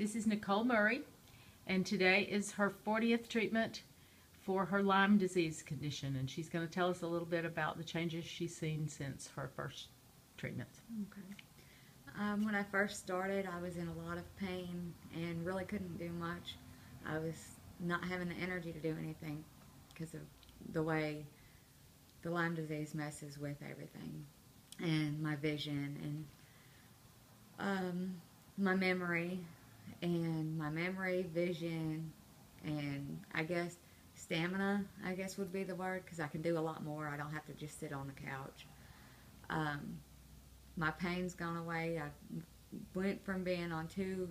This is Nicole Murray, and today is her 40th treatment for her Lyme disease condition, and she's going to tell us a little bit about the changes she's seen since her first treatment. Okay. Um, when I first started, I was in a lot of pain and really couldn't do much. I was not having the energy to do anything because of the way the Lyme disease messes with everything and my vision and um, my memory and my memory, vision, and I guess stamina, I guess would be the word because I can do a lot more. I don't have to just sit on the couch. Um, my pain's gone away. I went from being on two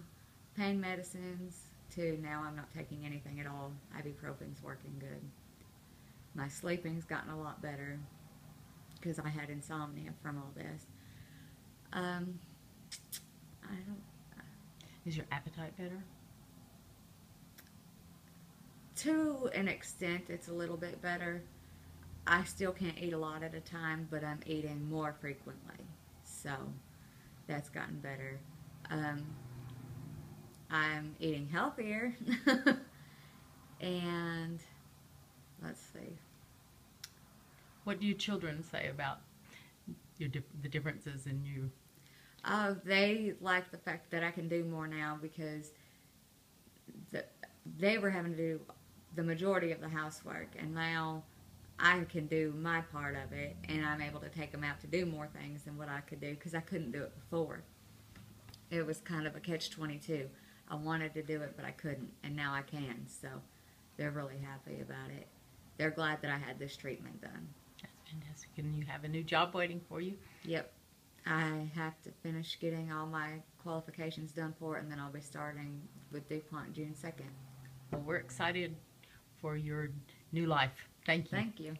pain medicines to now I'm not taking anything at all. Ibuprofen's working good. My sleeping's gotten a lot better because I had insomnia from all this. Um, I don't. Is your appetite better? To an extent, it's a little bit better. I still can't eat a lot at a time, but I'm eating more frequently. So that's gotten better. Um, I'm eating healthier. and let's see. What do your children say about your the differences in you? Oh, they like the fact that I can do more now because the, they were having to do the majority of the housework, and now I can do my part of it, and I'm able to take them out to do more things than what I could do because I couldn't do it before. It was kind of a catch 22. I wanted to do it, but I couldn't, and now I can, so they're really happy about it. They're glad that I had this treatment done. That's fantastic, and you have a new job waiting for you. Yep. I have to finish getting all my qualifications done for it, and then I'll be starting with DuPont June 2nd. Well, we're excited for your new life. Thank you. Thank you.